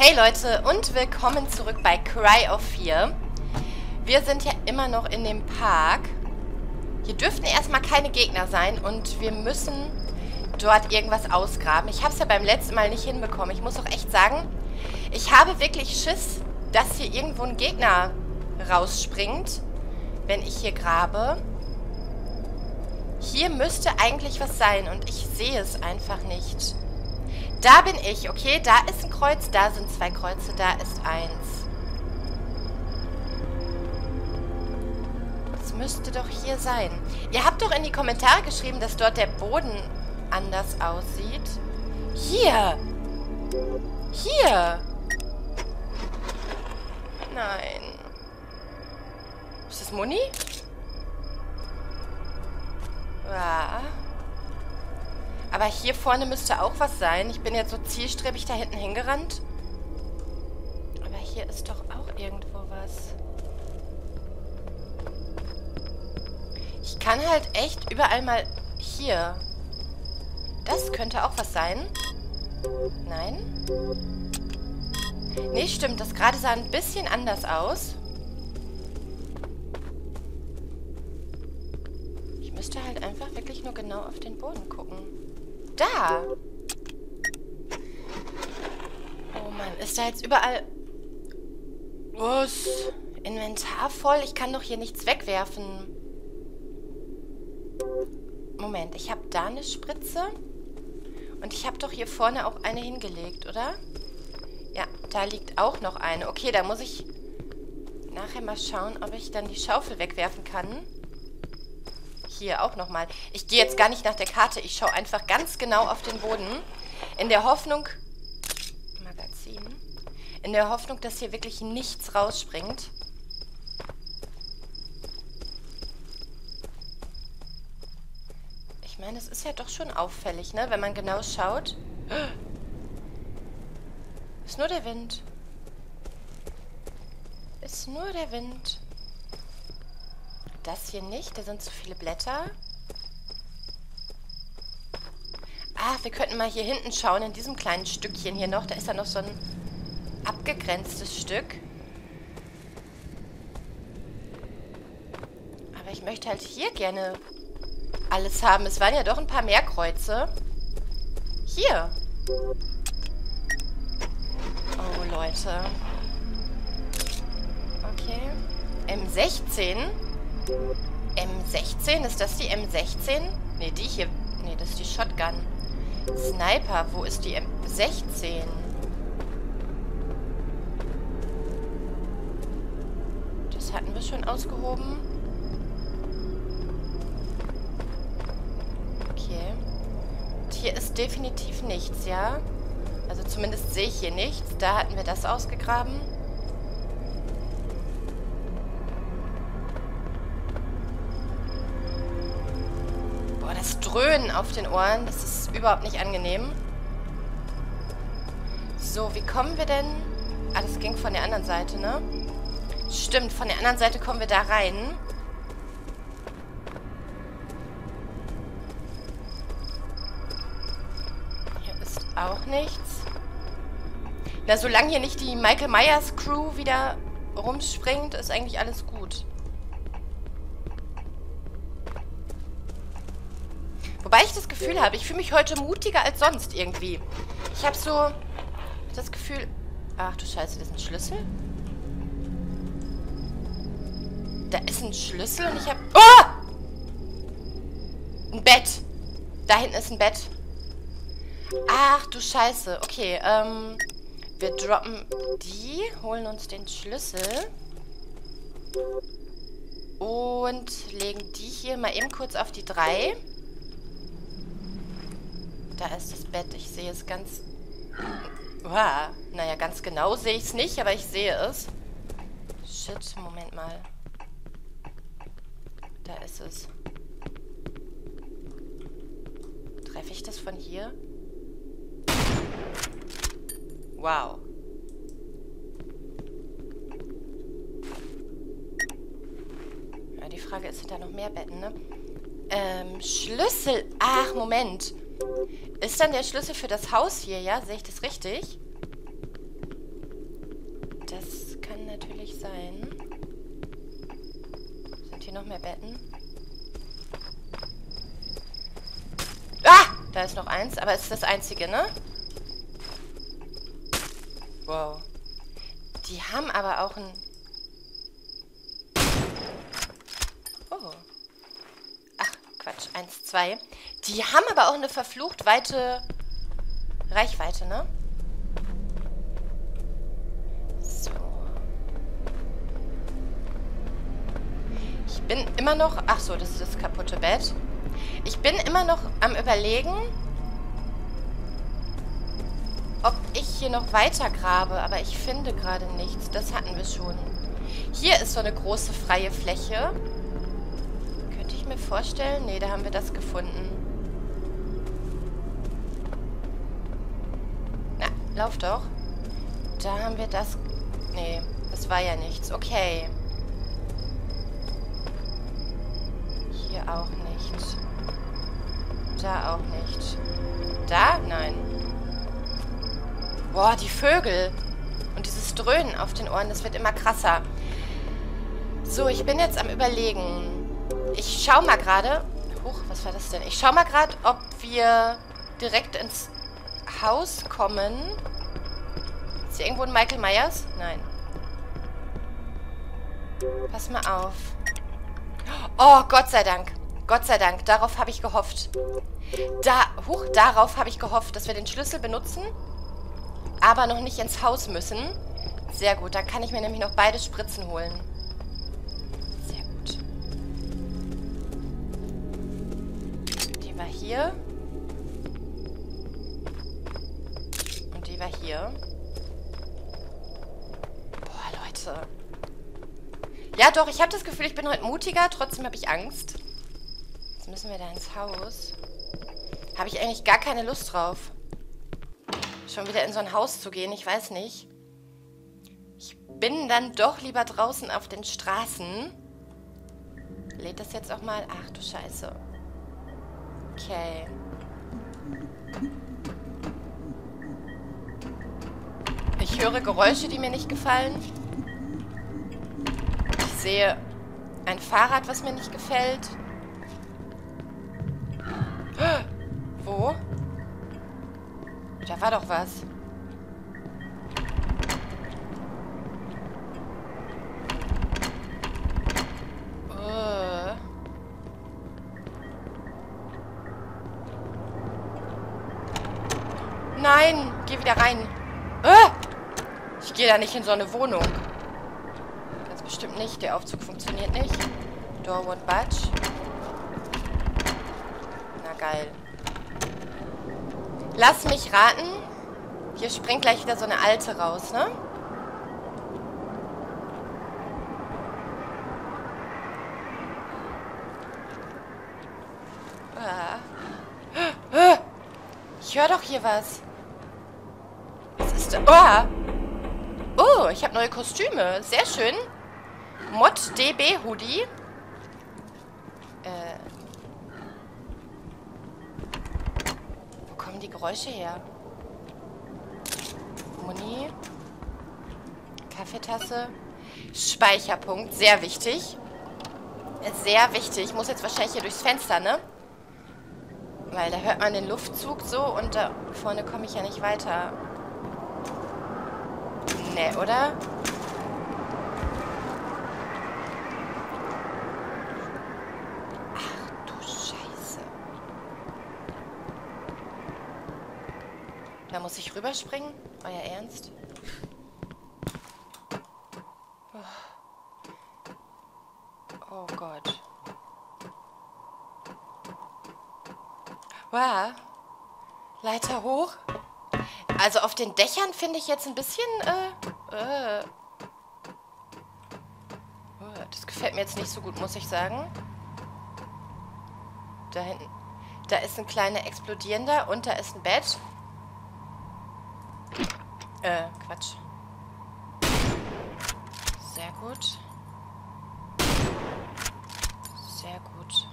Hey Leute und willkommen zurück bei Cry of Fear. Wir sind ja immer noch in dem Park. Hier dürften erstmal keine Gegner sein und wir müssen dort irgendwas ausgraben. Ich habe es ja beim letzten Mal nicht hinbekommen. Ich muss auch echt sagen, ich habe wirklich Schiss, dass hier irgendwo ein Gegner rausspringt, wenn ich hier grabe. Hier müsste eigentlich was sein und ich sehe es einfach nicht. Da bin ich, okay? Da ist ein Kreuz, da sind zwei Kreuze, da ist eins. Das müsste doch hier sein. Ihr habt doch in die Kommentare geschrieben, dass dort der Boden anders aussieht. Hier! Hier! Nein. Ist das Muni? Ja. Aber hier vorne müsste auch was sein. Ich bin jetzt so zielstrebig da hinten hingerannt. Aber hier ist doch auch irgendwo was. Ich kann halt echt überall mal... Hier. Das könnte auch was sein. Nein? Nee, stimmt. Das gerade sah ein bisschen anders aus. Ich müsste halt einfach wirklich nur genau auf den Boden gucken da? Oh Mann, ist da jetzt überall... Was? Inventar voll? Ich kann doch hier nichts wegwerfen. Moment, ich habe da eine Spritze. Und ich habe doch hier vorne auch eine hingelegt, oder? Ja, da liegt auch noch eine. Okay, da muss ich nachher mal schauen, ob ich dann die Schaufel wegwerfen kann hier auch nochmal. Ich gehe jetzt gar nicht nach der Karte. Ich schaue einfach ganz genau auf den Boden. In der Hoffnung... Magazin. In der Hoffnung, dass hier wirklich nichts rausspringt. Ich meine, es ist ja doch schon auffällig, ne? Wenn man genau schaut. Ist nur der Wind. Ist nur der Wind. Das hier nicht. Da sind zu viele Blätter. Ah, wir könnten mal hier hinten schauen, in diesem kleinen Stückchen hier noch. Da ist ja noch so ein abgegrenztes Stück. Aber ich möchte halt hier gerne alles haben. Es waren ja doch ein paar mehr Kreuze. Hier. Oh, Leute. Okay. M16. M16? Ist das die M16? Ne, die hier. Ne, das ist die Shotgun. Sniper, wo ist die M16? Das hatten wir schon ausgehoben. Okay. Und hier ist definitiv nichts, ja? Also zumindest sehe ich hier nichts. Da hatten wir das ausgegraben. Dröhnen auf den Ohren. Das ist überhaupt nicht angenehm. So, wie kommen wir denn... Ah, das ging von der anderen Seite, ne? Stimmt, von der anderen Seite kommen wir da rein. Hier ist auch nichts. Na, solange hier nicht die Michael Myers Crew wieder rumspringt, ist eigentlich alles gut. Wobei ich das Gefühl habe, ich fühle mich heute mutiger als sonst irgendwie. Ich habe so das Gefühl... Ach du Scheiße, das ist ein Schlüssel? Da ist ein Schlüssel und ich habe... Oh! Ein Bett. Da hinten ist ein Bett. Ach du Scheiße. Okay, ähm... Wir droppen die, holen uns den Schlüssel. Und legen die hier mal eben kurz auf die 3. Da ist das Bett. Ich sehe es ganz... Wow. Naja, ganz genau sehe ich es nicht, aber ich sehe es. Shit, Moment mal. Da ist es. Treffe ich das von hier? Wow. Ja, die Frage ist, sind da noch mehr Betten, ne? Ähm, Schlüssel. Ach, Moment. Ist dann der Schlüssel für das Haus hier, ja? Sehe ich das richtig? nicht sein. Sind hier noch mehr Betten? Ah! Da ist noch eins, aber es ist das einzige, ne? Wow. Die haben aber auch ein... Oh. Ach, Quatsch. Eins, zwei. Die haben aber auch eine verflucht weite Reichweite, ne? So. Ich bin immer noch... Ach so, das ist das kaputte Bett. Ich bin immer noch am überlegen, ob ich hier noch weiter grabe, aber ich finde gerade nichts. Das hatten wir schon. Hier ist so eine große freie Fläche. Könnte ich mir vorstellen? Nee, da haben wir das gefunden. Na, lauf doch. Da haben wir das... Nee, das war ja nichts. Okay. Hier auch nicht. Da auch nicht. Da? Nein. Boah, die Vögel. Und dieses Dröhnen auf den Ohren, das wird immer krasser. So, ich bin jetzt am überlegen. Ich schau mal gerade... Huch, was war das denn? Ich schau mal gerade, ob wir direkt ins Haus kommen. Ist hier irgendwo ein Michael Myers? Nein. Pass mal auf. Oh, Gott sei Dank. Gott sei Dank. Darauf habe ich gehofft. Da, huch, darauf habe ich gehofft, dass wir den Schlüssel benutzen aber noch nicht ins Haus müssen. Sehr gut, dann kann ich mir nämlich noch beide Spritzen holen. Sehr gut. Die war hier. Hier. Boah, Leute. Ja, doch, ich habe das Gefühl, ich bin heute mutiger. Trotzdem habe ich Angst. Jetzt müssen wir da ins Haus. Habe ich eigentlich gar keine Lust drauf schon wieder in so ein Haus zu gehen. Ich weiß nicht. Ich bin dann doch lieber draußen auf den Straßen. Lädt das jetzt auch mal? Ach du Scheiße. Okay. Ich höre Geräusche, die mir nicht gefallen. Ich sehe ein Fahrrad, was mir nicht gefällt. Wo? Da war doch was. Uh. Nein, geh wieder rein. Gehe da nicht in so eine Wohnung. Ganz bestimmt nicht. Der Aufzug funktioniert nicht. Door won't budge. Na geil. Lass mich raten. Hier springt gleich wieder so eine alte raus, ne? Ah. Ich höre doch hier was. Was ist da? Oh! Ich habe neue Kostüme. Sehr schön. Mod DB Hoodie. Äh, kommen die Geräusche her? Muni. Kaffeetasse. Speicherpunkt. Sehr wichtig. Sehr wichtig. Ich muss jetzt wahrscheinlich hier durchs Fenster, ne? Weil da hört man den Luftzug so und da vorne komme ich ja nicht weiter. Ne, oder? Da muss ich rüberspringen? Euer Ernst? Oh, Gott. Wow. Leiter hoch. Also auf den Dächern finde ich jetzt ein bisschen, äh, äh. Oh, das gefällt mir jetzt nicht so gut, muss ich sagen. Da hinten. Da ist ein kleiner explodierender und da ist ein Bett. Äh, Quatsch. Sehr gut. Sehr gut.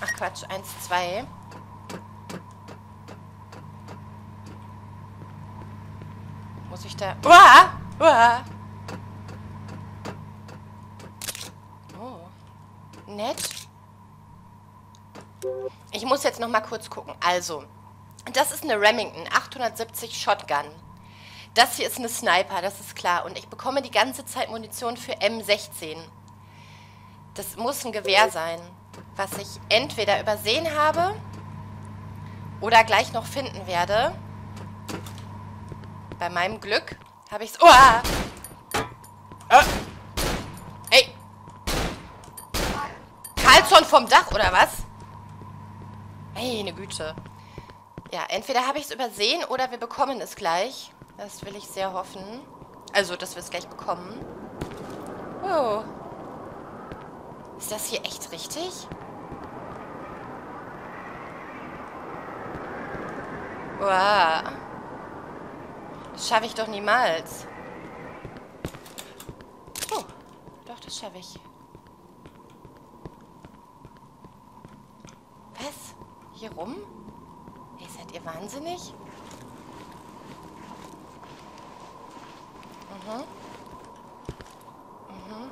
Ach Quatsch, eins, zwei. Muss ich da... Uah! Uah. Oh. Nett. Ich muss jetzt noch mal kurz gucken. Also, das ist eine Remington 870 Shotgun. Das hier ist eine Sniper, das ist klar. Und ich bekomme die ganze Zeit Munition für M16. Das muss ein Gewehr sein, was ich entweder übersehen habe oder gleich noch finden werde. Bei meinem Glück habe ich es... Oh! Äh. Hey! Karlsson vom Dach, oder was? Meine Güte. Ja, entweder habe ich es übersehen oder wir bekommen es gleich. Das will ich sehr hoffen. Also, dass wir es gleich bekommen. Oh. Ist das hier echt richtig? Wow. Schaffe ich doch niemals. Oh, doch, das schaffe ich. Was? Hier rum? Ey, seid ihr wahnsinnig? Mhm. Mhm.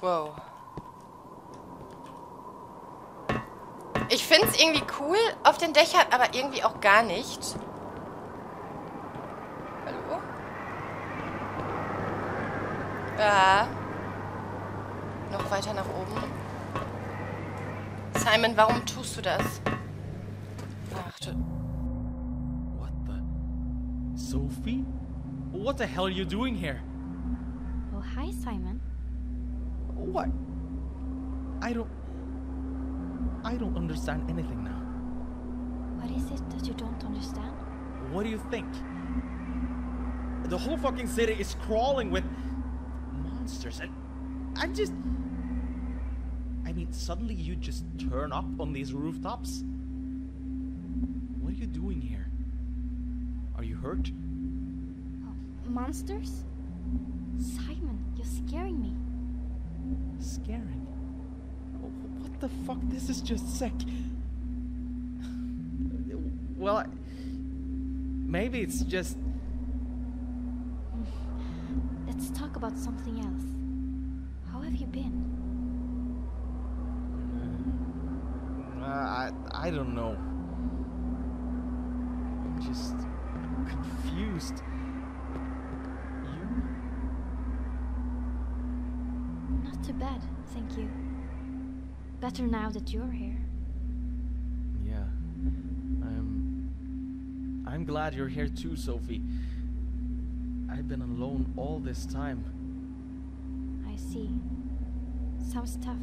Wow. Ich finde es irgendwie cool auf den Dächern, aber irgendwie auch gar nicht. Ja. Noch weiter nach oben. Simon, warum tust du das? Ach du... What the... Sophie? What the hell are you doing here? Oh, hi, Simon. What? I don't... I don't understand anything now. What is it that you don't understand? What do you think? The whole fucking city is crawling with monsters and I'm just I mean suddenly you just turn up on these rooftops? What are you doing here? Are you hurt? Oh, monsters? Simon, you're scaring me. Scaring? Oh, What the fuck? This is just sick. Well, I, maybe it's just talk about something else. How have you been? Uh, I I don't know. I'm just confused. You? Not too bad, thank you. Better now that you're here. Yeah. I'm I'm glad you're here too, Sophie. I've been alone all this time. I see. Sounds tough.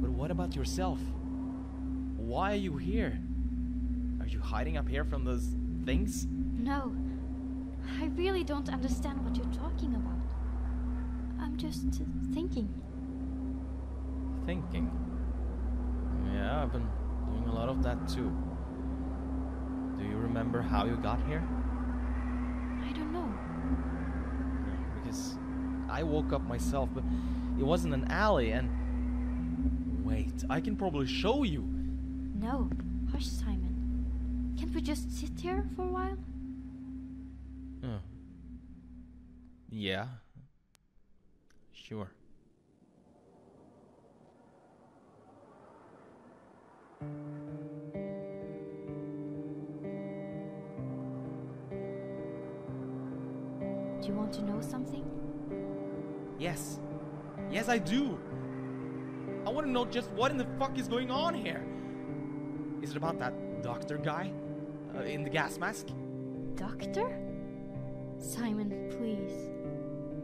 But what about yourself? Why are you here? Are you hiding up here from those things? No, I really don't understand what you're talking about. I'm just thinking. Thinking. Yeah, I've been doing a lot of that too. Do you remember how you got here? I don't know. Yeah, because I woke up myself, but it wasn't an alley and. Wait, I can probably show you. No, hush, Simon. Can't we just sit here for a while? Yeah. Sure. Do you want to know something? Yes. Yes, I do. I want to know just what in the fuck is going on here. Is it about that doctor guy uh, in the gas mask? Doctor? Simon, please.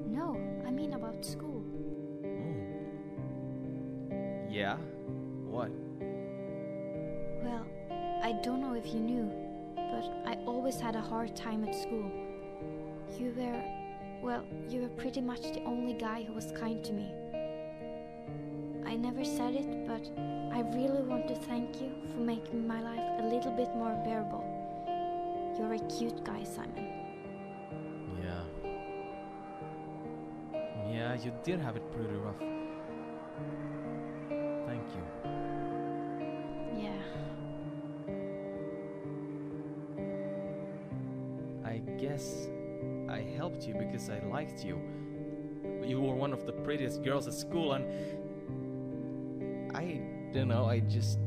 No, I mean about school. Oh. Yeah. What? Well, I don't know if you knew, but I always had a hard time at school. You were, well, you were pretty much the only guy who was kind to me. I never said it, but I really want to thank you for making my life a little bit more bearable. You're a cute guy, Simon. Yeah. Yeah, you did have it pretty rough. You were one of the prettiest girls at school, and I don't know. I just,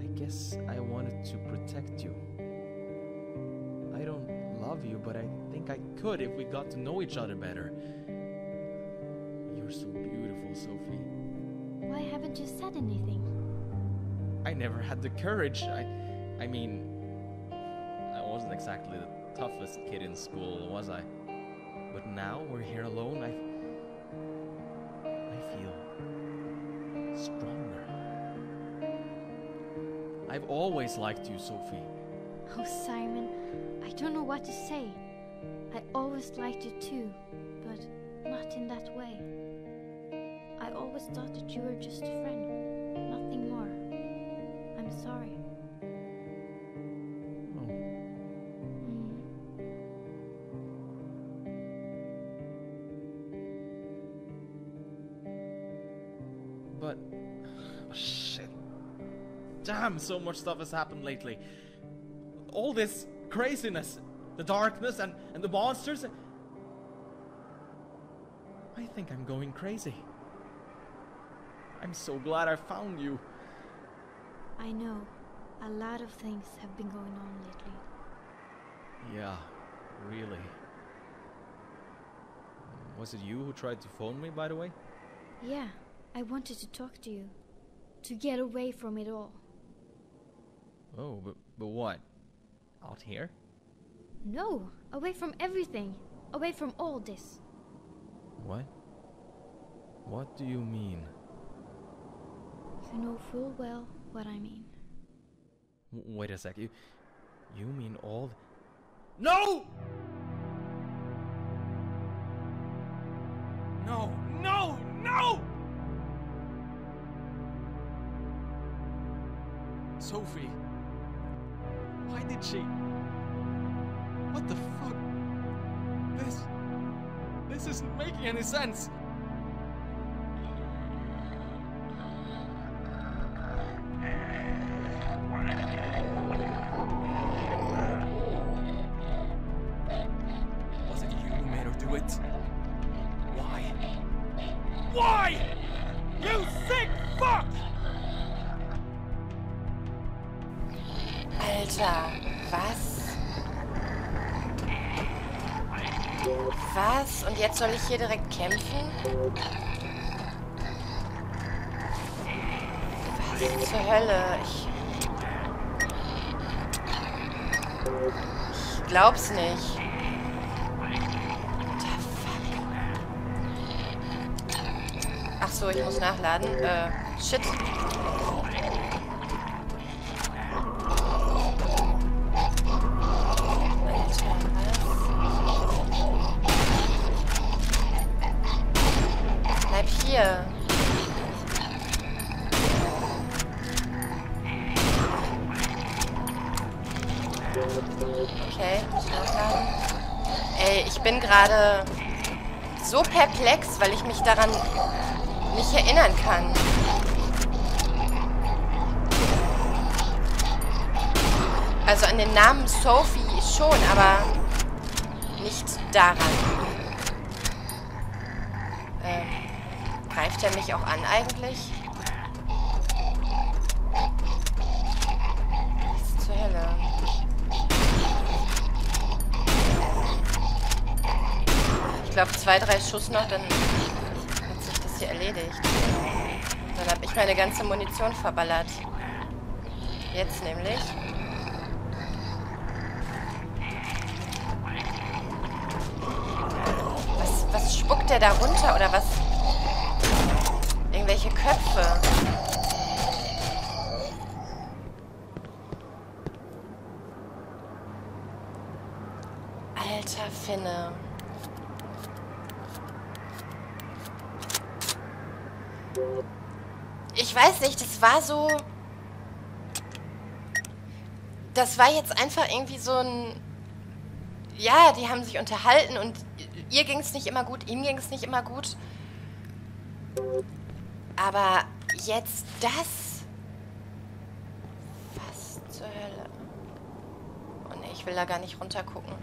I guess I wanted to protect you. I don't love you, but I think I could if we got to know each other better. You're so beautiful, Sophie. Why haven't you said anything? I never had the courage. I, I mean, I wasn't exactly the toughest kid in school, was I? But now we're here alone. I, I feel stronger. I've always liked you, Sophie. Oh, Simon, I don't know what to say. I always liked you too, but not in that way. I always thought that you were just a friend, nothing more. I'm sorry. Damn, so much stuff has happened lately. All this craziness, the darkness, and, and the monsters. I think I'm going crazy. I'm so glad I found you. I know. A lot of things have been going on lately. Yeah, really. Was it you who tried to phone me, by the way? Yeah, I wanted to talk to you. To get away from it all. Oh, but, but what? Out here? No, away from everything. Away from all this. What? What do you mean? You know full well what I mean. W- wait a sec. You, you mean all? No! No! No! No! Sophie. Did she? What the fuck? This. This isn't making any sense. Jetzt soll ich hier direkt kämpfen? Was zur Hölle? Ich. Ich glaub's nicht. The fuck? Ach so, ich muss nachladen. Äh, shit. Okay, ich. Ey, ich bin gerade so perplex, weil ich mich daran nicht erinnern kann. Also an den Namen Sophie schon, aber nicht daran. Ähm, greift er mich auch an eigentlich? Was zur Hölle? Ich glaube, zwei, drei Schuss noch, dann hat sich das hier erledigt. Dann habe ich meine ganze Munition verballert. Jetzt nämlich. Was, was spuckt der da runter oder was? Irgendwelche Köpfe. Alter Finne. Ich weiß nicht, war so. Das war jetzt einfach irgendwie so ein. Ja, die haben sich unterhalten und ihr ging es nicht immer gut, ihm ging es nicht immer gut. Aber jetzt das. Was zur Hölle? Oh ne, ich will da gar nicht runter gucken.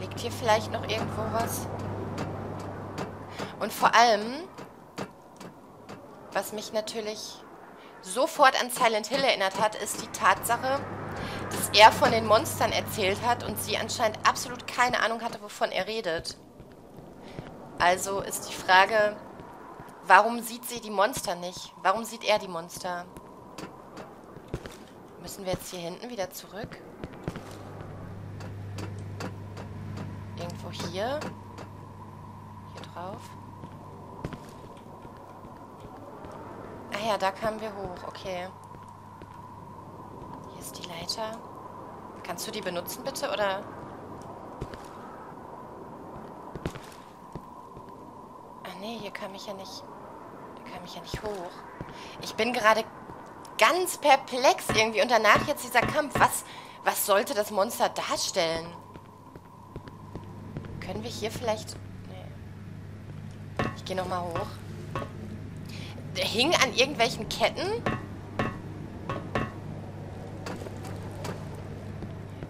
Liegt hier vielleicht noch irgendwo was? Und vor allem, was mich natürlich sofort an Silent Hill erinnert hat, ist die Tatsache, dass er von den Monstern erzählt hat und sie anscheinend absolut keine Ahnung hatte, wovon er redet. Also ist die Frage, warum sieht sie die Monster nicht? Warum sieht er die Monster? Müssen wir jetzt hier hinten wieder zurück? Irgendwo hier? Hier drauf? Ah ja, da kamen wir hoch. Okay. Hier ist die Leiter. Kannst du die benutzen, bitte, oder? Ah nee, hier kam ich ja nicht... Da kam ich ja nicht hoch. Ich bin gerade ganz perplex irgendwie. Und danach jetzt dieser Kampf. Was, was sollte das Monster darstellen? Können wir hier vielleicht... Nee. Ich gehe nochmal hoch. Hing an irgendwelchen Ketten.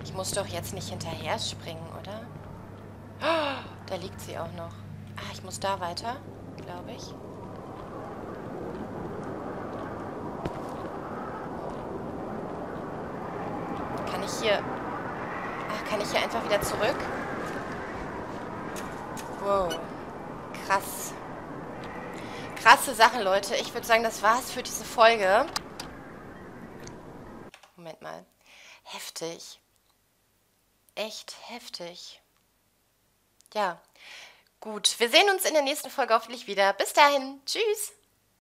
Ich muss doch jetzt nicht hinterher springen, oder? Oh, da liegt sie auch noch. Ah, ich muss da weiter, glaube ich. Kann ich hier... Ach, kann ich hier einfach wieder zurück? Wow. Krass. Krasse Sache, Leute. Ich würde sagen, das war's für diese Folge. Moment mal. Heftig. Echt heftig. Ja. Gut, wir sehen uns in der nächsten Folge hoffentlich wieder. Bis dahin. Tschüss.